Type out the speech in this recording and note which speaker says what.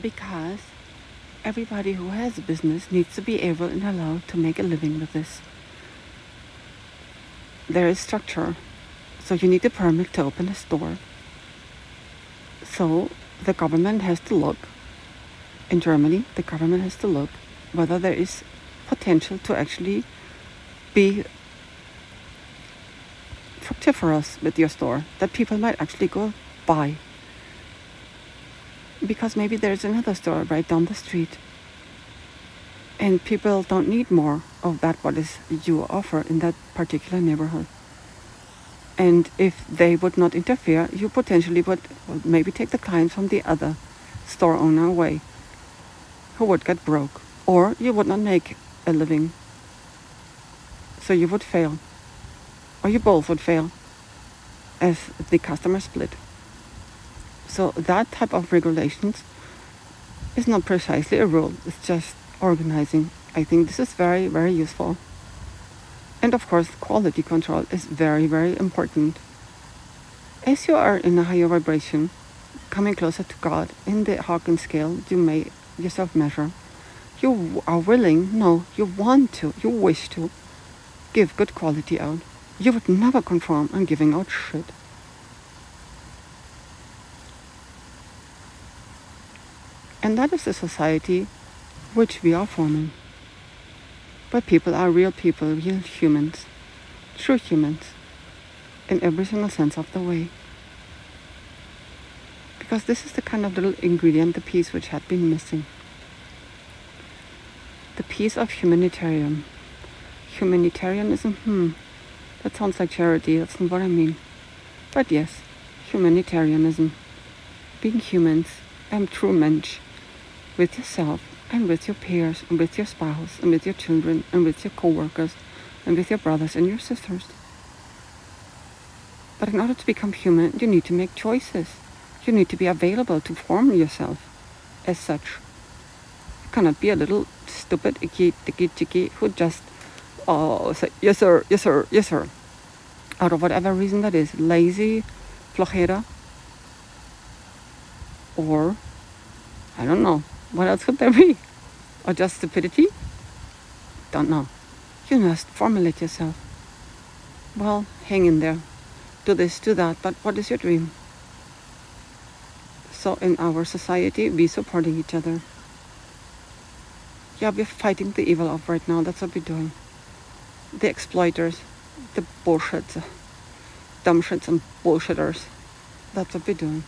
Speaker 1: Because everybody who has a business needs to be able and allowed to make a living with this. There is structure. So you need a permit to open a store. So the government has to look. In Germany, the government has to look whether there is potential to actually be fructiferous with your store that people might actually go buy because maybe there's another store right down the street. And people don't need more of that what is you offer in that particular neighborhood. And if they would not interfere you potentially would maybe take the clients from the other store owner away who would get broke or you would not make a living. So you would fail or you both would fail as the customer split so that type of regulations is not precisely a rule, it's just organizing. I think this is very, very useful. And of course, quality control is very, very important. As you are in a higher vibration, coming closer to God in the Hawkins scale, you may yourself measure. You are willing, no, you want to, you wish to give good quality out. You would never conform on giving out shit. And that is the society which we are forming. But people are real people, real humans, true humans, in every single sense of the way. Because this is the kind of little ingredient, the piece which had been missing. The piece of humanitarian. Humanitarianism, hmm, that sounds like charity, that's not what I mean. But yes, humanitarianism. Being humans and true mensch with yourself and with your peers and with your spouse and with your children and with your co-workers and with your brothers and your sisters. But in order to become human, you need to make choices. You need to be available to form yourself as such. You cannot be a little stupid icky ticky ticky who just oh say yes sir, yes sir, yes sir. Out of whatever reason that is, lazy, flojera, or I don't know, what else could there be? Or just stupidity? Don't know. You must formulate yourself. Well, hang in there. Do this, do that, but what is your dream? So in our society, we supporting each other. Yeah, we're fighting the evil of right now. That's what we're doing. The exploiters, the bullshits, dumb shits and bullshitters. That's what we're doing.